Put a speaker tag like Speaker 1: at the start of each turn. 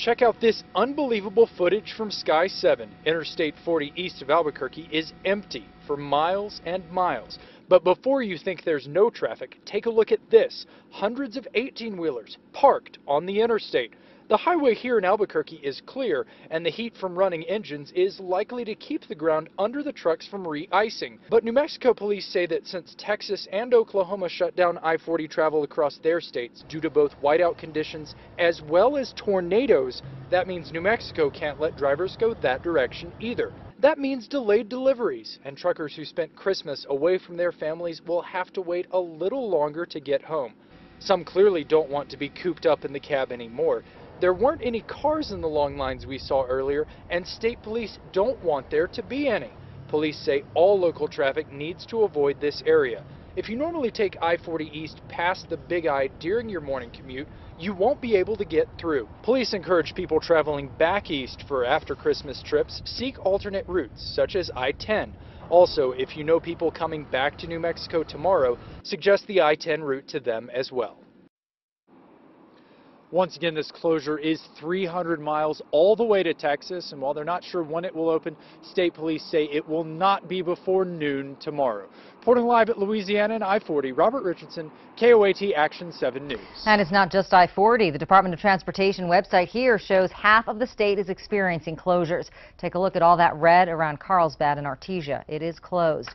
Speaker 1: Check out this unbelievable footage from Sky 7. Interstate 40 east of Albuquerque is empty for miles and miles. But before you think there's no traffic, take a look at this. Hundreds of 18 wheelers parked on the interstate. The highway here in Albuquerque is clear, and the heat from running engines is likely to keep the ground under the trucks from re-icing. But New Mexico police say that since Texas and Oklahoma shut down I-40 travel across their states due to both whiteout conditions as well as tornadoes, that means New Mexico can't let drivers go that direction either. That means delayed deliveries, and truckers who spent Christmas away from their families will have to wait a little longer to get home. Some clearly don't want to be cooped up in the cab anymore. There weren't any cars in the long lines we saw earlier, and state police don't want there to be any. Police say all local traffic needs to avoid this area. If you normally take I-40 East past the Big I during your morning commute, you won't be able to get through. Police encourage people traveling back east for after Christmas trips seek alternate routes, such as I-10. Also, if you know people coming back to New Mexico tomorrow, suggest the I-10 route to them as well. Once again, this closure is 300 miles all the way to Texas, and while they're not sure when it will open, state police say it will not be before noon tomorrow. Reporting live at Louisiana and I-40, Robert Richardson, KOAT Action 7 News.
Speaker 2: And it's not just I-40. The Department of Transportation website here shows half of the state is experiencing closures. Take a look at all that red around Carlsbad and Artesia. It is closed.